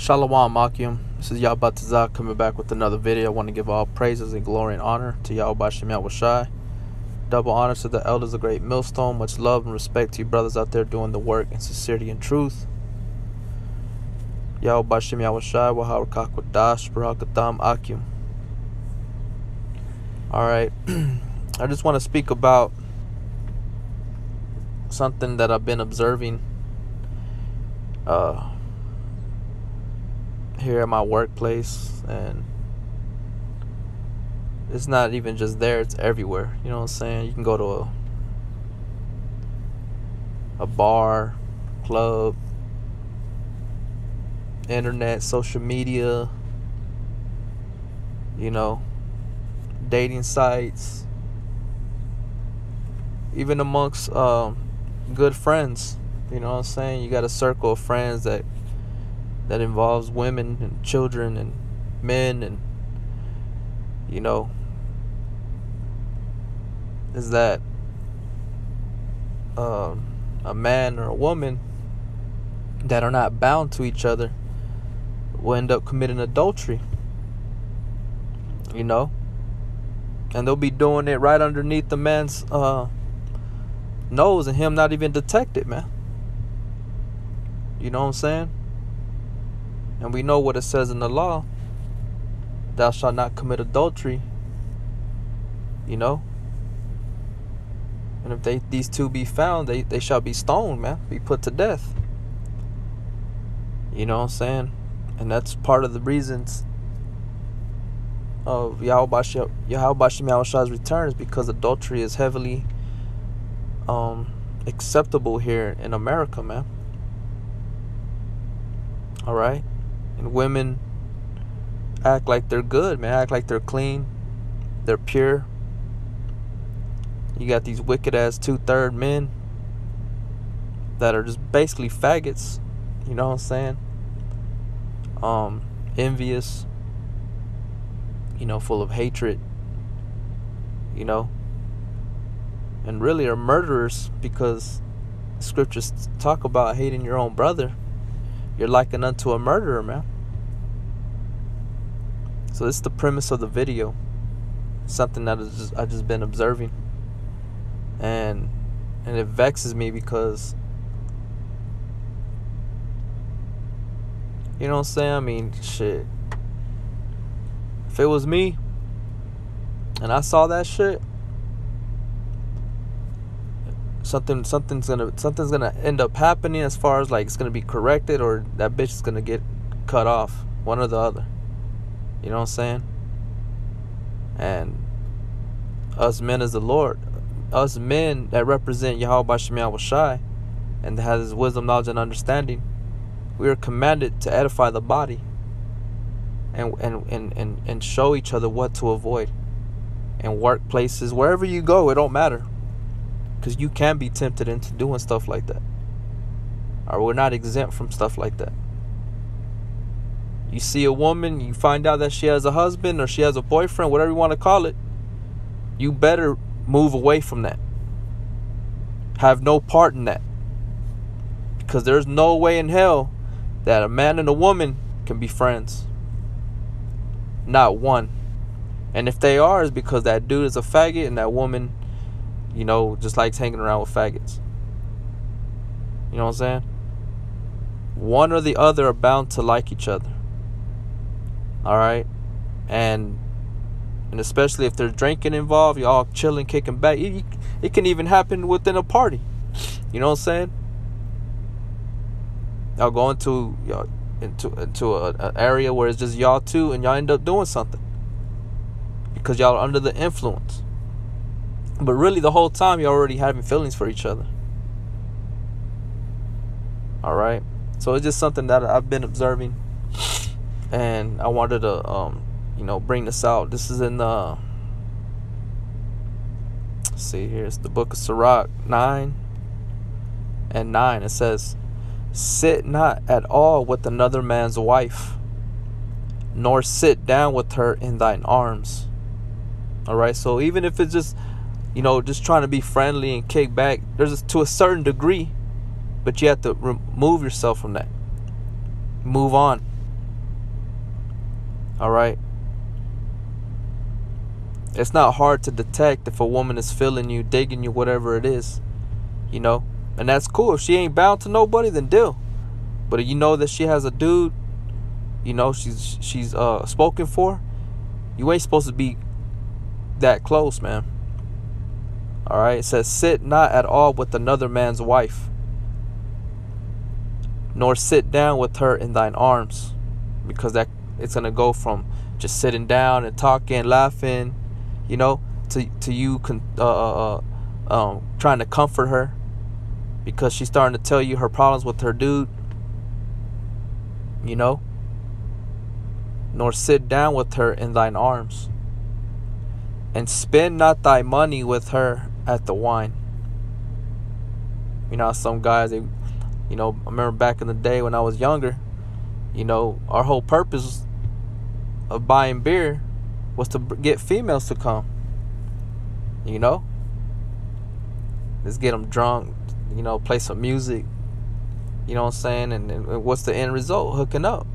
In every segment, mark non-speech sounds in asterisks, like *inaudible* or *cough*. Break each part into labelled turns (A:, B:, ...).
A: Shalom Akim. This is Yabatazak coming back with another video. I want to give all praises and glory and honor to Yahweh Shem Shai. Double honor to the elders of Great Millstone. Much love and respect to you brothers out there doing the work in sincerity and truth. Yahweh Shem Shai. Waharakak Wadash Barakatam Akim. Alright. *clears throat* I just want to speak about something that I've been observing uh here at my workplace and it's not even just there it's everywhere. You know what i'm saying? You can go to a, a bar club internet social media you know dating sites even amongst um, good friends. You know what i'm saying? You got a circle of friends that that involves women and children and men and you know is that um, a man or a woman that are not bound to each other will end up committing adultery you know? And they'll be doing it right underneath the man's uh, nose and him not even detect it man. You know what i'm saying and we know what it says in the law thou shalt not commit adultery. You know? And if they these two be found, they, they shall be stoned, man. Be put to death. You know what I'm saying? And that's part of the reasons of Yahweh return is because adultery is heavily um, acceptable here in America, man. All right? And women act like they're good, man. Act like they're clean. They're pure. You got these wicked ass two third men that are just basically faggots. You know what I'm saying? Um, envious. You know, full of hatred. You know, and really are murderers because scriptures talk about hating your own brother. You're likened unto a murderer, man. So this is the premise of the video. Something that just, I just been observing, and and it vexes me because you know what I'm saying. I mean, shit. If it was me, and I saw that shit, something something's gonna something's gonna end up happening as far as like it's gonna be corrected or that bitch is gonna get cut off, one or the other. You know what I'm saying? And us men as the Lord, us men that represent Yahweh Shem Shai and has wisdom, knowledge, and understanding, we are commanded to edify the body and, and, and, and, and show each other what to avoid. In workplaces, wherever you go, it don't matter. Because you can be tempted into doing stuff like that. Or we're not exempt from stuff like that. You see a woman, you find out that she has a husband or she has a boyfriend, whatever you want to call it, you better move away from that. Have no part in that. Because there's no way in hell that a man and a woman can be friends. Not one. And if they are, it's because that dude is a faggot and that woman, you know, just likes hanging around with faggots. You know what I'm saying? One or the other are bound to like each other. All right and and especially if there's drinking involved y'all chilling kicking back it, it can even happen within a party. You know what i'm saying? Y'all go into y'all into into an area where it's just y'all two and y'all end up doing something. Because y'all are under the influence but really the whole time you're already having feelings for each other. All right? So it's just something that i've been observing. And I wanted to um you know bring this out. This is in the see here's the book of Sirach 9 and 9 it says sit not at all with another man's wife nor sit down with her in thine arms. All right? So even if it's just you know just trying to be friendly and kick back there's a, to a certain degree but you have to remove yourself from that move on All right. It's not hard to detect if a woman is feeling you, digging you, whatever it is. You know? And that's cool. If she ain't bound to nobody, then deal. But if you know that she has a dude, you know, she's she's uh spoken for, you ain't supposed to be that close, man. Alright? It says, sit not at all with another man's wife, nor sit down with her in thine arms. Because that it's gonna go from just sitting down and talking, laughing, you know, to to you con- uh, uh, uh, um, trying to comfort her because she's starting to tell you her problems with her dude. You know, nor sit down with her in thine arms, and spend not thy money with her at the wine. You know, some guys, they, you know, I remember back in the day when I was younger, you know, our whole purpose of buying beer was to get females to come. You know? Let's get them drunk, you know, play some music. You know what I'm saying? And, and what's the end result? Hooking up.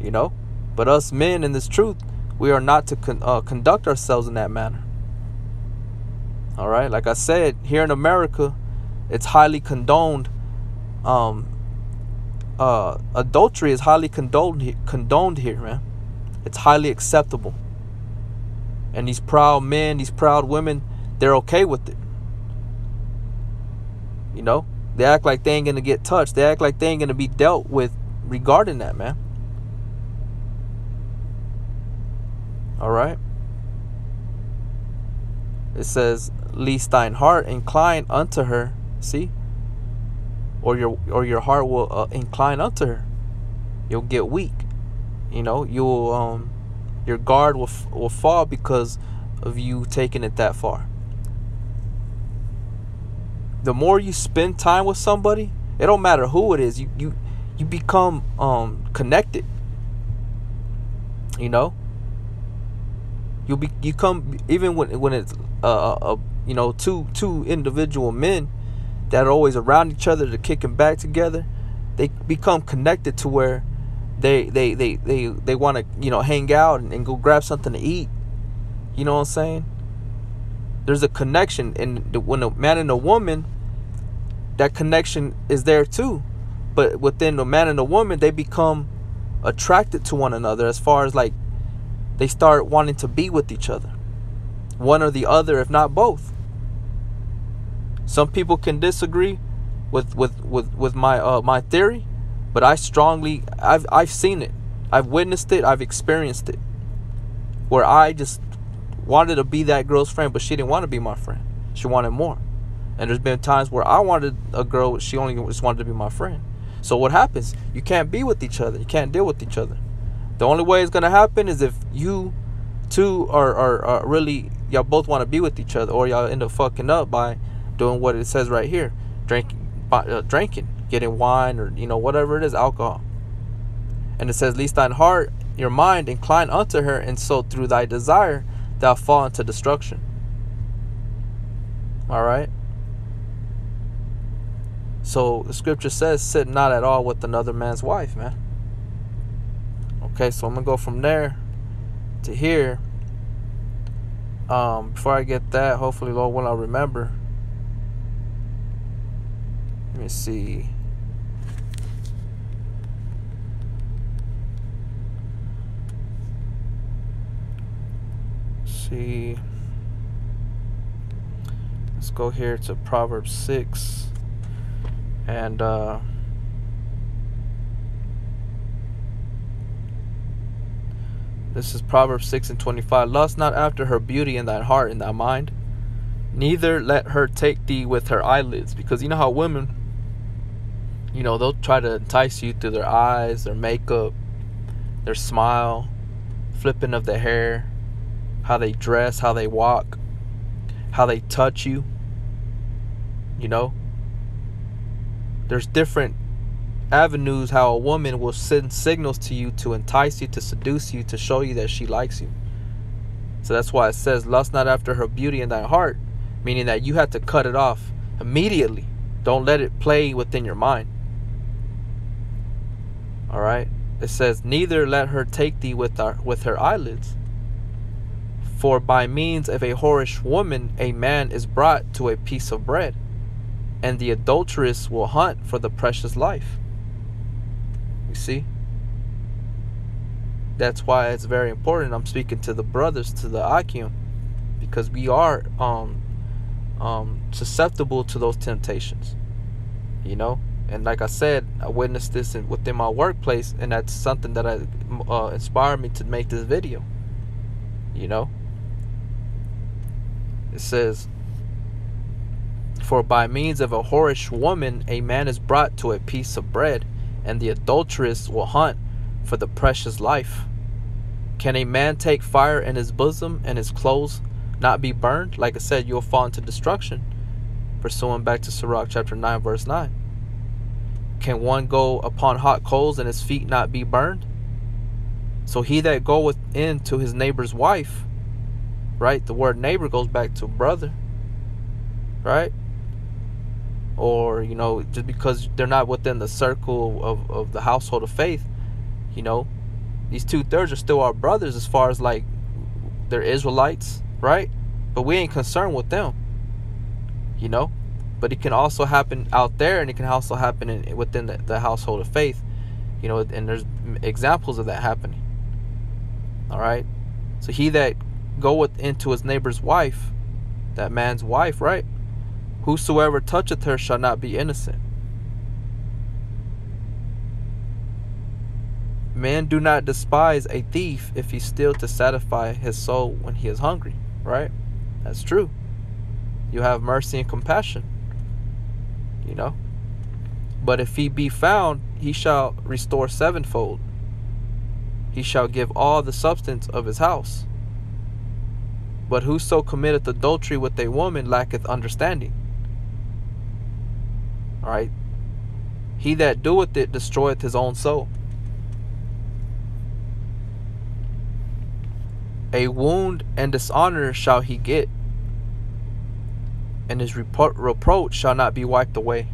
A: You know? But us men in this truth, we are not to con- uh, conduct ourselves in that manner. All right? Like I said, here in America, it's highly condoned. Um, uh, adultery is highly condoned, condoned here, man. It's highly acceptable. And these proud men, these proud women, they're okay with it. You know? They act like they ain't gonna get touched. They act like they ain't gonna be dealt with regarding that, man. Alright? It says, Least thine heart incline unto her. See? Or your or your heart will uh, incline unto her. You'll get weak. You know, you'll um, your guard will will fall because of you taking it that far. The more you spend time with somebody, it don't matter who it is. You you you become um connected. You know. You be you come even when when it's uh, uh you know two two individual men that are always around each other, they're kicking back together. They become connected to where they they they they, they want to you know hang out and, and, go grab something to eat. You know what i'm saying? There's a connection and when a man and a woman that connection is there too. But within the man and the woman they become attracted to one another as far as like they start wanting to be with each other one or the other if not both some people can disagree with with with, with my uh, my theory but I strongly I've I've seen it. I've witnessed it, I've experienced it. Where I just wanted to be that girl's friend, but she didn't want to be my friend. She wanted more. And there's been times where I wanted a girl, she only just wanted to be my friend. So what happens? You can't be with each other. You can't deal with each other. The only way it's gonna happen is if you two are, are, are really y'all both want to be with each other, or y'all end up fucking up by doing what it says right here, drinking, uh, drinking getting wine or you know whatever it is alcohol. And it says least thine heart your mind incline unto her and so through thy desire thou fall into destruction. All right so the scripture says sit not at all with another man's wife man. Okay so i'm gonna go from there to here um before i get that hopefully lord will i remember let me see see. Let's go here to Proverbs 6. And, uh, this is Proverbs 6 and 25. Lust not after her beauty in thy heart and thy mind, neither let her take thee with her eyelids. Because you know how women, you know, they'll try to entice you through their eyes, their makeup, their smile, flipping of the hair how they dress, how they walk, how they touch you. You know? There's different avenues how a woman will send signals to you to entice you, to seduce you, to show you that she likes you. So that's why it says, Lust not after her beauty in thy heart, meaning that you have to cut it off immediately. Don't let it play within your mind. All right? it says, Neither let her take thee with, our, with her eyelids. For by means of a whorish woman a man is brought to a piece of bread, and the adulteress will hunt for the precious life. You see? That's why it's very important. I'm speaking to the brothers, to the Akim, because we are um, um, susceptible to those temptations. You know? And like I said, I witnessed this in, within my workplace, and that's something that I, uh, inspired me to make this video. You know? It says, For by means of a whorish woman a man is brought to a piece of bread, and the adulteress will hunt for the precious life. Can a man take fire in his bosom and his clothes not be burned? Like I said, you'll fall into destruction. Pursuing back to Sirach chapter 9, verse 9. Can one go upon hot coals and his feet not be burned? So he that goeth in to his neighbor's wife right? The word neighbor goes back to brother, right? Or, you know, just because they're not within the circle of, of the household of faith, you know, these two thirds are still our brothers as far as like they're Israelites, right? But we ain't concerned with them, you know? But it can also happen out there and it can also happen in, within the, the household of faith, you know, and there's examples of that happening. All right? So he that goeth into his neighbor's wife, that man's wife, right? Whosoever toucheth her shall not be innocent. Man do not despise a thief if he steal to satisfy his soul when he is hungry, right? That's true. You have mercy and compassion, you know. But if he be found, he shall restore sevenfold. He shall give all the substance of his house. But whoso committeth adultery with a woman lacketh understanding. Alright? He that doeth it destroyeth his own soul. A wound and dishonor shall he get, and his repro- reproach shall not be wiped away.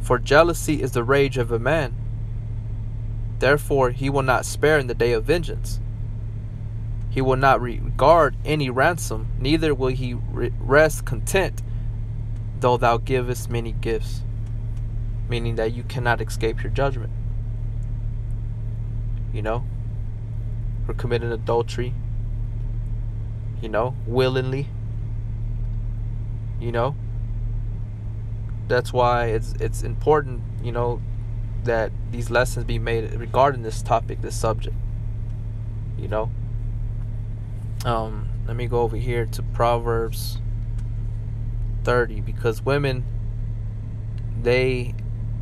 A: For jealousy is the rage of a man. Therefore he will not spare in the day of vengeance. He will not regard any ransom, neither will he rest content, though thou givest many gifts. Meaning that you cannot escape your judgment. You know? For committing adultery. You know? Willingly. You know? That's why it's it's important, you know, that these lessons be made regarding this topic, this subject. You know? um let me go over here to proverbs 30 because women they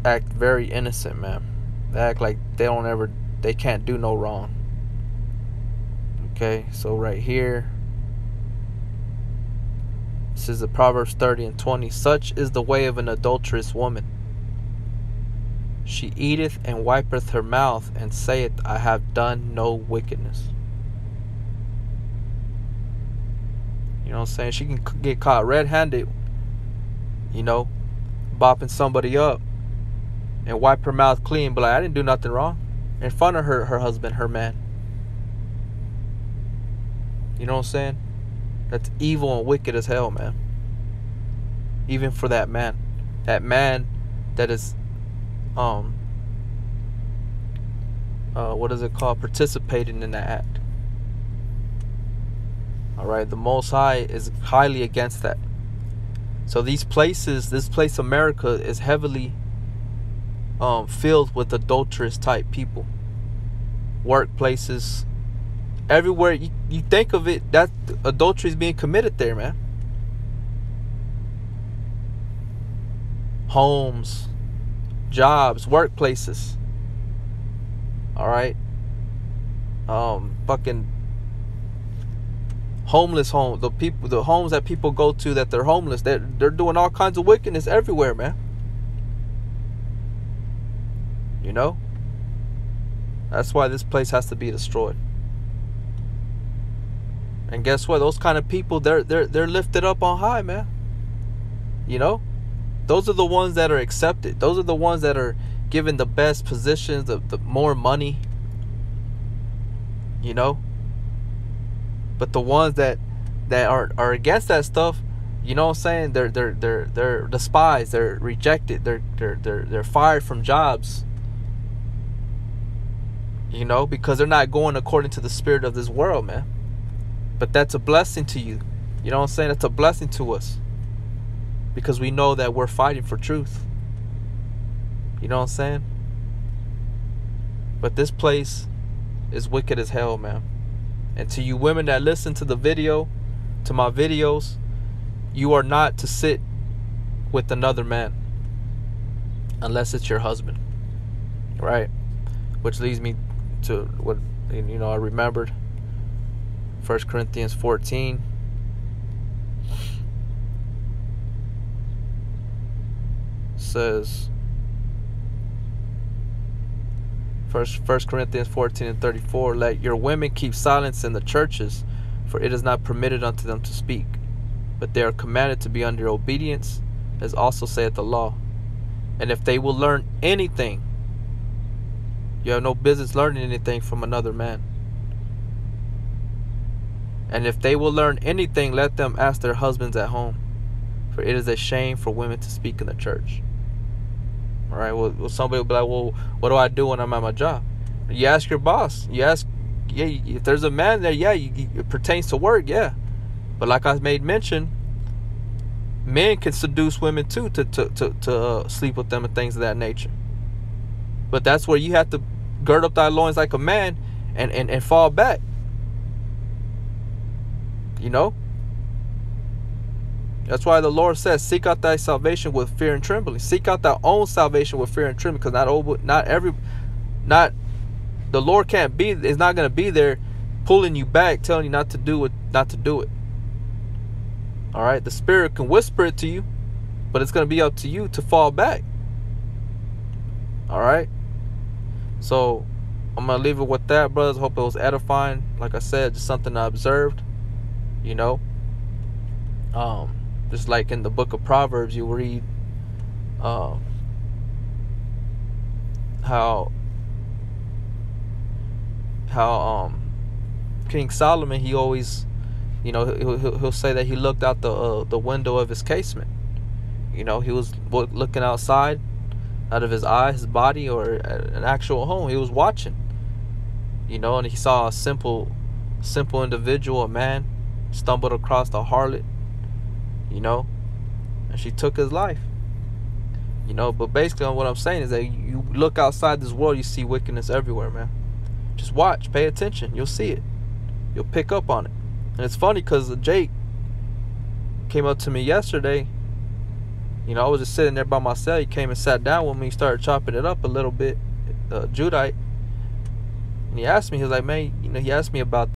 A: act very innocent man they act like they don't ever they can't do no wrong. Okay so right here this is the proverbs 30 and 20 such is the way of an adulterous woman. She eateth and wipeth her mouth and saith i have done no wickedness. You know what I'm saying? She can get caught red handed, you know, bopping somebody up and wipe her mouth clean, but like, I didn't do nothing wrong in front of her, her husband, her man. You know what I'm saying? That's evil and wicked as hell, man. Even for that man. That man that is, um, uh, what is it called? Participating in that act. All right, the Most High is highly against that. So these places, this place America is heavily um, filled with adulterous type people. Workplaces, everywhere you, you think of it, that adultery is being committed there, man. Homes, jobs, workplaces. All right. Um, fucking homeless home, the people, the homes that people go to that they're homeless. They're they're doing all kinds of wickedness everywhere, man. You know. That's why this place has to be destroyed. And guess what? Those kind of people, they're they're they're lifted up on high, man. You know, those are the ones that are accepted. Those are the ones that are given the best positions, the, the more money, you know. But the ones that that are are against that stuff, you know what I'm saying? They're they're they're they're despised, they're rejected, they're they're they're they're fired from jobs. You know, because they're not going according to the spirit of this world, man. But that's a blessing to you. You know what I'm saying? It's a blessing to us. Because we know that we're fighting for truth. You know what I'm saying? But this place is wicked as hell, man. And to you women that listen to the video, to my videos, you are not to sit with another man unless it's your husband. Right? Which leads me to what you know I remembered 1 Corinthians 14 says First, First Corinthians 14 and 34 Let your women keep silence in the churches, for it is not permitted unto them to speak, but they are commanded to be under obedience, as also saith the law. And if they will learn anything, you have no business learning anything from another man. And if they will learn anything, let them ask their husbands at home, for it is a shame for women to speak in the church. Right. Well, well, somebody will be like, well, what do I do when I'm at my job? You ask your boss. You ask, yeah, if there's a man there, yeah, you, it pertains to work, yeah. But like I made mention, men can seduce women too to to to, to uh, sleep with them and things of that nature. But that's where you have to gird up thy loins like a man and and, and fall back. You know. That's why the Lord says, "Seek out thy salvation with fear and trembling. Seek out thy own salvation with fear and trembling, because not over, not every, not the Lord can't be is not going to be there, pulling you back, telling you not to do it, not to do it. All right, the Spirit can whisper it to you, but it's going to be up to you to fall back. All right, so I'm gonna leave it with that, brothers. Hope it was edifying. Like I said, just something I observed. You know. Um just like in the book of Proverbs, you read um, how how um, King Solomon he always you know he'll, he'll say that he looked out the uh, the window of his casement. You know he was looking outside out of his eye, his body, or an actual home. He was watching. You know, and he saw a simple, simple individual, a man, stumbled across a harlot you know, and she took his life. You know, but basically, what I'm saying is that you look outside this world, you see wickedness everywhere, man. Just watch, pay attention, you'll see it, you'll pick up on it. And it's funny because Jake came up to me yesterday. You know, I was just sitting there by myself. He came and sat down with me, started chopping it up a little bit, uh, Judite. And he asked me, he was like, man, you know, he asked me about